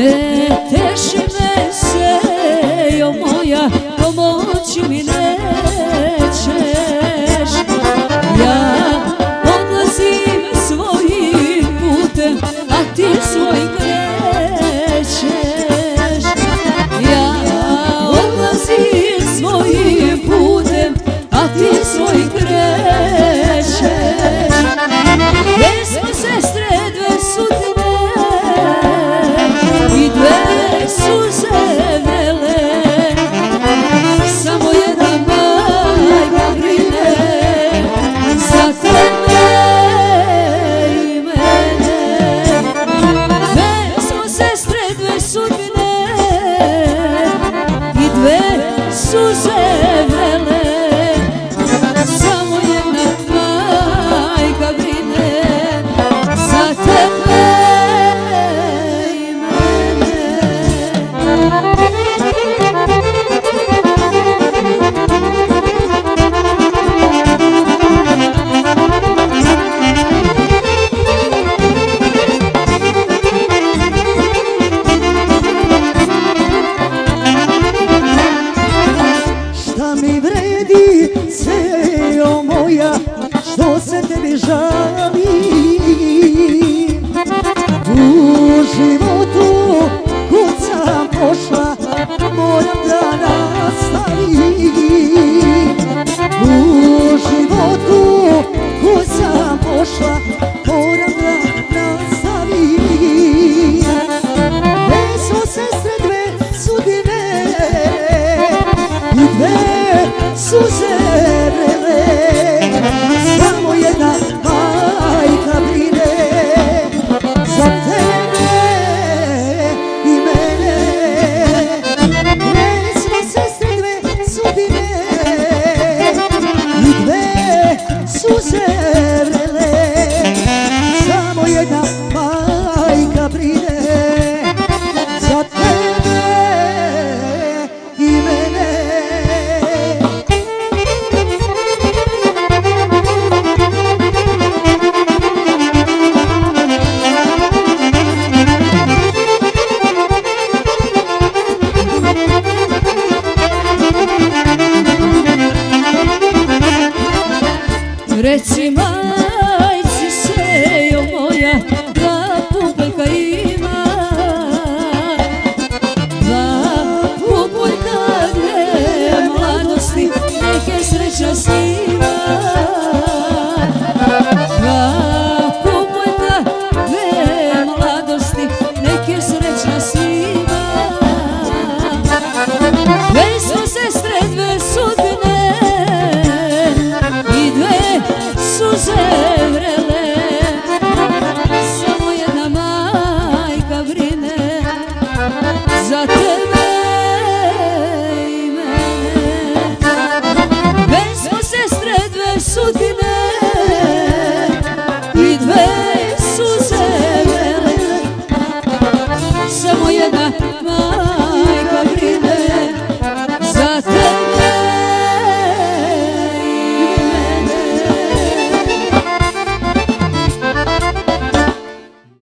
There vredi, sve o moja, što se tebi žali. Susan. Reci malo